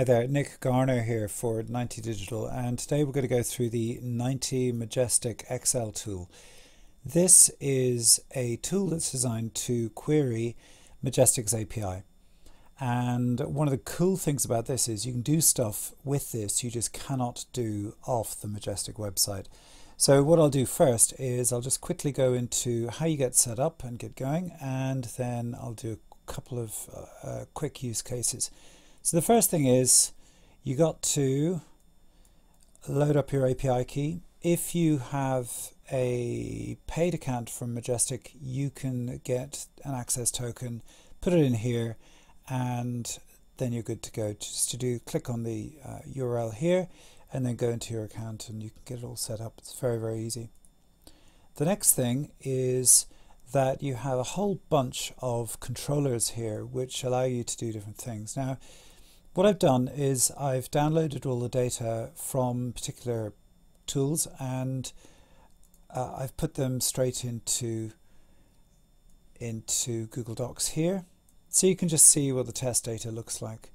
Hi there, Nick Garner here for 90 Digital and today we're going to go through the 90 Majestic XL tool. This is a tool that's designed to query Majestic's API. And one of the cool things about this is you can do stuff with this you just cannot do off the Majestic website. So what I'll do first is I'll just quickly go into how you get set up and get going and then I'll do a couple of uh, uh quick use cases. So the first thing is you got to load up your API key. If you have a paid account from Majestic, you can get an access token, put it in here, and then you're good to go. Just to do, click on the uh, URL here, and then go into your account, and you can get it all set up. It's very, very easy. The next thing is that you have a whole bunch of controllers here which allow you to do different things. Now, what I've done is I've downloaded all the data from particular tools and uh, I've put them straight into into Google Docs here. So you can just see what the test data looks like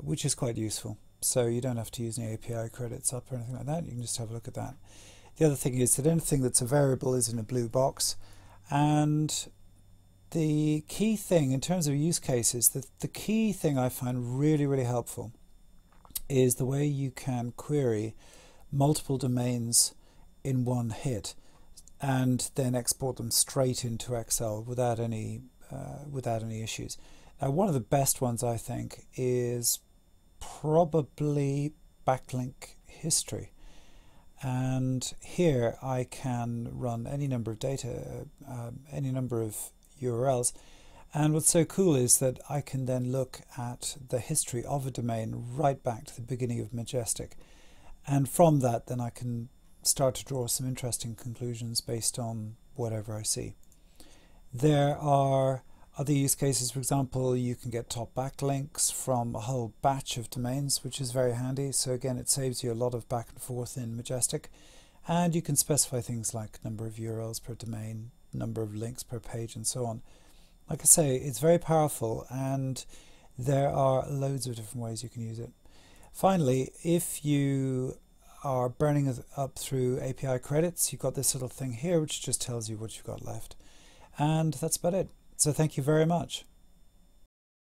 which is quite useful. So you don't have to use any API credits up or anything like that. You can just have a look at that. The other thing is that anything that's a variable is in a blue box. And the key thing in terms of use cases, the, the key thing I find really, really helpful is the way you can query multiple domains in one hit and then export them straight into Excel without any uh, without any issues. Now, one of the best ones I think is probably backlink history. And here I can run any number of data, uh, any number of URLs. And what's so cool is that I can then look at the history of a domain right back to the beginning of Majestic. And from that, then I can start to draw some interesting conclusions based on whatever I see. There are other use cases, for example, you can get top backlinks from a whole batch of domains, which is very handy. So again, it saves you a lot of back and forth in Majestic. And you can specify things like number of URLs per domain, number of links per page and so on. Like I say, it's very powerful and there are loads of different ways you can use it. Finally, if you are burning up through API credits, you've got this little thing here which just tells you what you've got left. And that's about it. So thank you very much.